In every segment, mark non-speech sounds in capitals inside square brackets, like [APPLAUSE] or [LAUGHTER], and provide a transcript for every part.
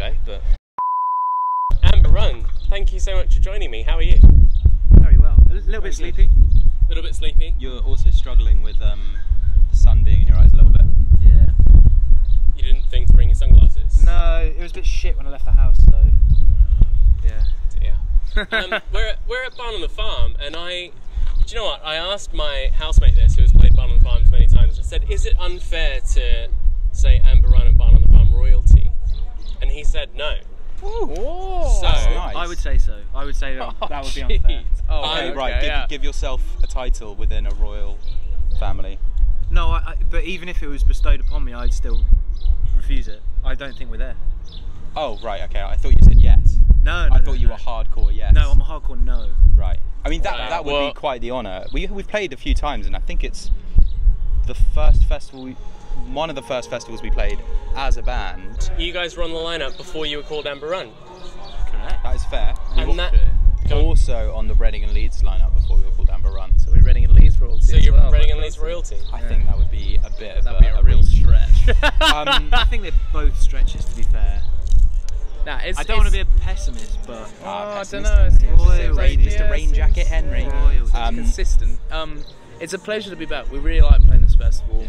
day, but Amber Run, thank you so much for joining me. How are you? Very well. A little bit good. sleepy. A little bit sleepy. you're also struggling with um, the sun being in your eyes a little bit. Yeah. You didn't think to bring your sunglasses? No, it was a bit shit when I left the house, so. Yeah. Yeah. [LAUGHS] um, we're at, we're at Barn on the Farm, and I, do you know what? I asked my housemate this, who has played Barn on the Farms many times. I said, "Is it unfair to say Amber Run and Barn on the Farm royalty?" And he said, "No." Oh, So- That's nice. I would say so. I would say that, oh, that would be unfair. Oh, Okay, Okay, right. okay, give, yeah. give yourself a title within a royal family. No, I, I, but even if it was bestowed upon me, I'd still refuse it. I don't think we're there. Oh, right. Okay. I thought you said yes. No, no. I no, thought you no. were hardcore yes. No, I'm a hardcore no. Right. I mean, that, Right. that uh, would Well- be quite the honour. We, we've played a few times, and I think it's the first festival, we, one of the first festivals we played as a band. You guys were on the lineup before you were called Amber Run, Correct. That is fair. We and were that. also on the Reading and Leeds lineup before we were called Amber Run. So we're Reading and Leeds royalty. So as you're well, Reading and Leeds royalty. I think that would be a bit of That'd be a, real stretch. [LAUGHS] Um, [LAUGHS] I think they're both stretches, to be fair. nah, it's, I don't want to be a pessimist, but Oh, Ah, I don't know. It seems, Royal seems like, Rain- Mr. yeah, Rain Jacket Henry. Royal. seems Um, consistent. Um, it's a pleasure to be back. We really like playing this festival.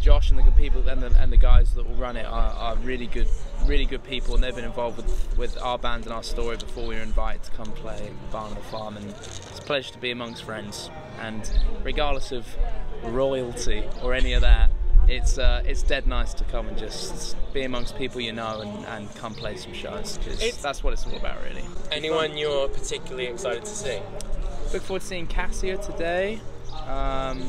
Josh and the good people and the, and the guys that will run it are, are really good, really good people, and they've been involved with, with our band and our story before we were invited to come play Barn on the Farm. And it's a pleasure to be amongst friends. And regardless of royalty or any of that, it's uh, it's dead nice to come and just be amongst people you know and, and come play some shows because that's what it's all about, really. Anyone you're particularly excited to see? Look forward to seeing Cassia today. Um,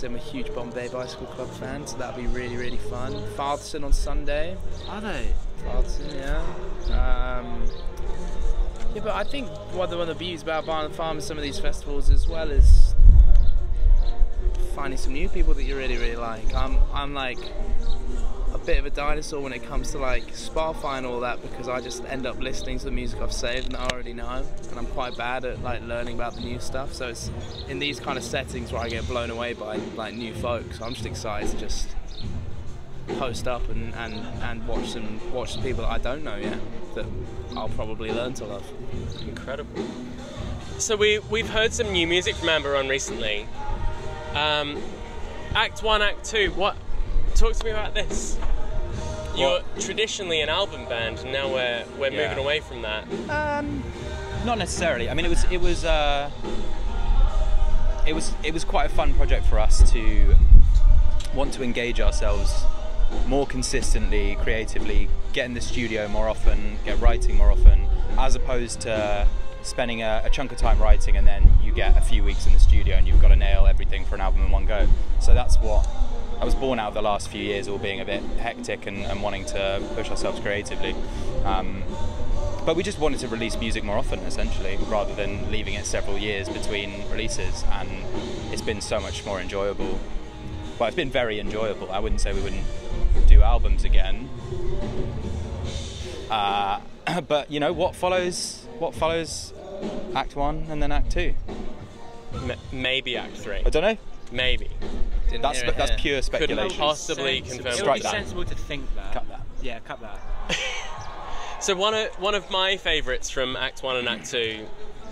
so I'm a huge Bombay Bicycle Club fan, so that'll be really, really fun. Fatherson on Sunday. are they? Fatherson, yeah. Um, yeah, but I think one of the, one of the beauties about Barn and Farm and some of these festivals as well is finding some new people that you really, really like. I'm, I'm like bit of a dinosaur when it comes to like Spotify and all that because I just end up listening to the music I've saved and I already know, and I'm quite bad at like learning about the new stuff. So it's in these kind of settings where I get blown away by like new folks. I'm just excited to just post up and, and, and watch some watch some people that I don't know yet that I'll probably learn to love. Incredible. So we we've heard some new music from Amber Run recently. Um, act one, Act two. What? Talk to me about this. You're traditionally an album band, and now we're we're Yeah. moving away from that. Um, not necessarily. I mean, it was it was uh, it was it was quite a fun project for us to want to engage ourselves more consistently, creatively, get in the studio more often, get writing more often, as opposed to spending a, a chunk of time writing and then you get a few weeks in the studio and you've got to nail everything for an album in one go. So that's what I was born out of the last few years, all being a bit hectic and, and wanting to push ourselves creatively. Um, but we just wanted to release music more often, essentially, rather than leaving it several years between releases. And it's been so much more enjoyable. Well, it's been very enjoyable. I wouldn't say we wouldn't do albums again. Uh, [CLEARS THROAT] but you know what follows? What follows Act One and then Act Two? M- maybe Act three. I don't know. Maybe. Didn't That's hear it that's here. pure Couldn't speculation. possibly Sensible. confirm. It would Strike be that. sensible to think that. Cut that. Yeah, cut that. [LAUGHS] So one of one of my favourites from Act One and Act Two,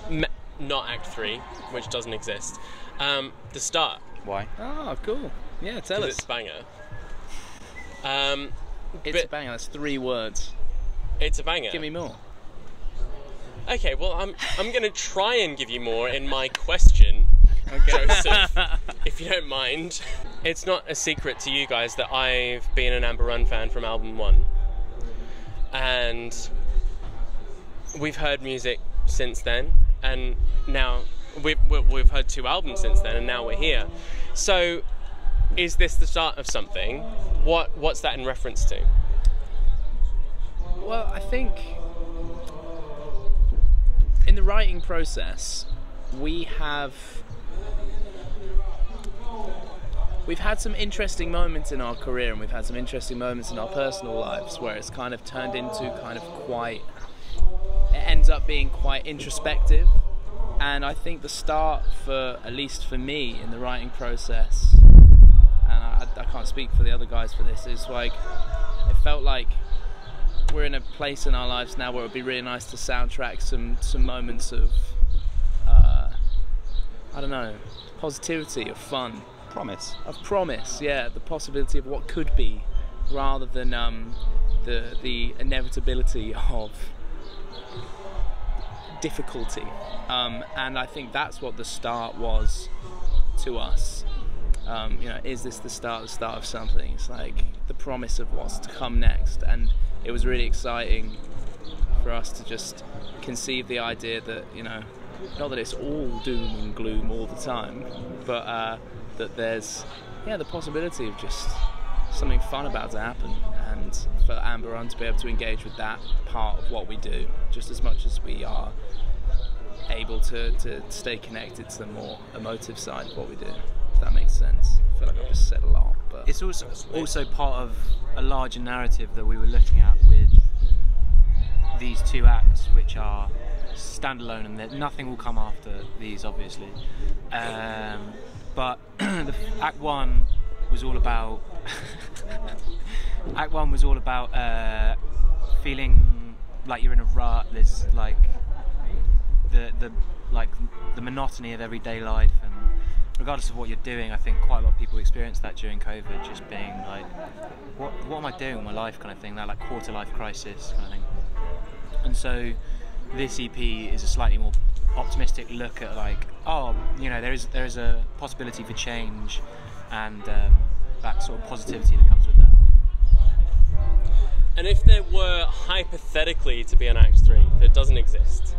m- not Act Three, which doesn't exist. Um, the start. Why? Oh, cool. Yeah, tell 'cause us. It's a banger. Um, It's but a banger. That's three words. it's a banger. Give me more. Okay, well I'm I'm gonna try and give you more in my question, Joseph, [LAUGHS] if you don't mind. It's not a secret to you guys that I've been an Amber Run fan from album one, and we've heard music since then, and now we've we- we've heard two albums since then, and now we're here. So, is this the start of something? What what's that in reference to? Well, I think in the writing process, we have we've had some interesting moments in our career, and we've had some interesting moments in our personal lives where it's kind of turned into kind of quite. It ends up being quite introspective, and I think the start for at least for me in the writing process, and I, I can't speak for the other guys for this, is like it felt like we're in a place in our lives now where it would be really nice to soundtrack some some moments of I don't know positivity, of fun, Promise. of promise. Yeah, the possibility of what could be, rather than um, the the inevitability of difficulty. Um, and I think that's what the start was to us. Um, you know, is this the start, the start of something? It's like the promise of what's to come next, and it was really exciting for us to just conceive the idea that you know, not that it's all doom and gloom all the time, but uh, that there's yeah the possibility of just something fun about to happen, and for Amber Run to be able to engage with that part of what we do just as much as we are able to, to stay connected to the more emotive side of what we do. If that makes sense. I feel like I've just said a lot, but It's also also part of a larger narrative that we were looking at with these two acts, which are standalone, and that nothing will come after these, obviously. Um, but [CLEARS THROAT] the Act One was all about. [LAUGHS] act One was all about uh, feeling like you're in a rut. There's like the the like the monotony of everyday life and regardless of what you're doing, I think quite a lot of people experience that during COVID, just being like, what what am I doing with my life kind of thing, that like quarter life crisis kind of thing. And so this EP is a slightly more optimistic look at like, oh, you know, there is there is a possibility for change and um, that sort of positivity that comes with that. And if there were hypothetically to be an Act 3 that doesn't exist,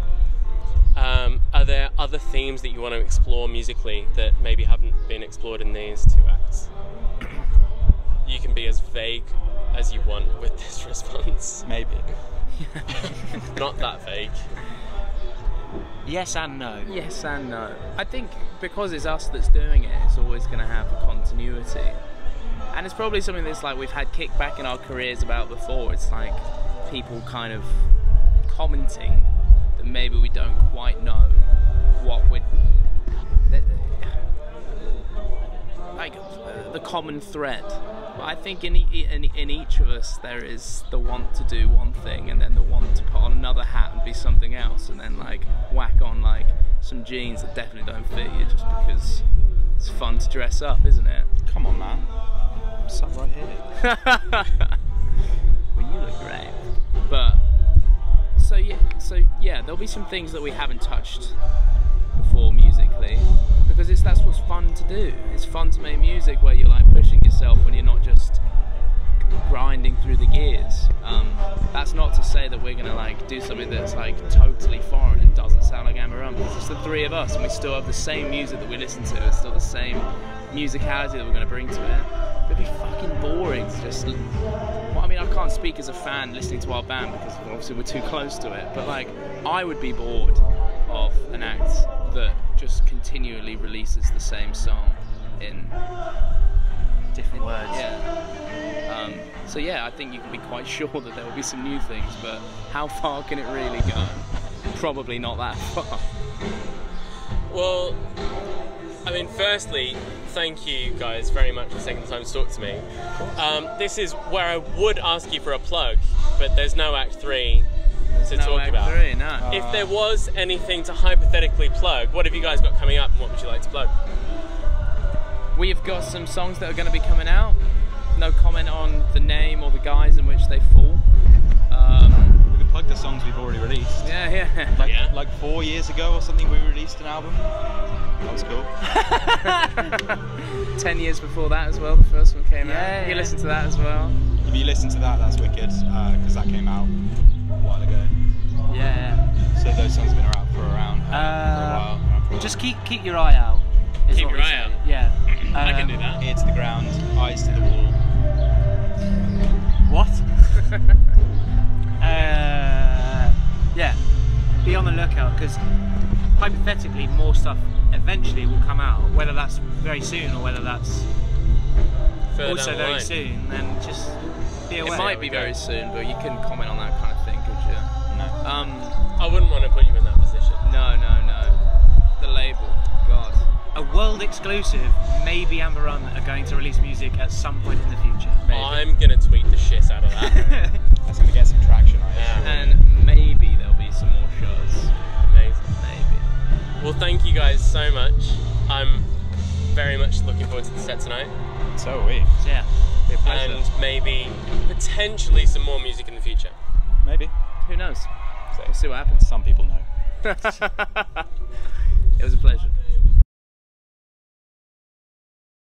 um, are there other themes that you want to explore musically that maybe haven't been explored in these two acts? You can be as vague as you want with this [LAUGHS] response. Maybe. Not that vague. Yes and no. yes and no. I think because it's us that's doing it, it's always going to have a continuity. And it's probably something that's like we've had kickback in our careers about before. It's like people kind of commenting that maybe we don't quite know what we're. that- Like the common thread. But I think in, e- in, in each of us there is the want to do one thing and then the want to put on another hat and be something else and then like whack on like some jeans that definitely don't fit you just because it's fun to dress up, isn't it? Come on, man. Sat right here. [LAUGHS] well, you look great. But so yeah, so yeah, there'll be some things that we haven't touched before musically because it's that's what's fun to do. It's fun to make music where you're like pushing yourself when you're not just grinding through the gears. Um, that's not to say that we're gonna like do something that's like totally foreign and doesn't sound like Amber Run because it's the three of us and we still have the same music that we listen to. It's still the same musicality that we're gonna bring to it. It'd be fucking boring to just. Well, I mean, I can't speak as a fan listening to our band because obviously we're too close to it. But like, I would be bored of an act that just continually releases the same song in Different words. yeah. Um, so yeah, I think you can be quite [LAUGHS] sure that there will be some new things, but how far can it really go? Probably not that [LAUGHS] far. Well, I mean, firstly, thank you guys very much for taking the time to talk to me. Um, this is where I would ask you for a plug, but there's no Act 3 to no talk about. Three, no. If there was anything to hypothetically plug, what have you guys got coming up and what would you like to plug? We've got some songs that are going to be coming out. No comment on the name or the guise in which they fall. Um, We could plug the songs we've already released. yeah, yeah. Like, Yeah. like four years ago or something, we released an album. That was cool. [LAUGHS] Ten years before that as well, the first one came Yeah, out. You yeah. listen to that as well. If you listen to that, that's wicked, because that came out a while ago. Yeah. So those songs have been around for around uh, Uh, for a while. for a Just keep keep your eye out. Keep your eye out. Yeah. [CLEARS THROAT] I can Um, do that. ear to the ground, eyes to the wall. What? [LAUGHS] uh, yeah. Be on the lookout because hypothetically more stuff eventually will come out. Whether that's very soon or whether that's Further also very line. soon, then just be aware. It might be very soon, but you couldn't comment on that world exclusive. Maybe Amber Run are going to release music at some point in the future. Maybe. I'm gonna tweet the shit out of that. [LAUGHS] That's gonna get some traction. I yeah. And maybe there'll be some more shows. Amazing. Maybe. Well, thank you guys so much. I'm very much looking forward to the set tonight. So are we. Yeah. And maybe potentially some more music in the future. Maybe. Who knows? So. We'll see what happens. Some people know. [LAUGHS] it was a pleasure.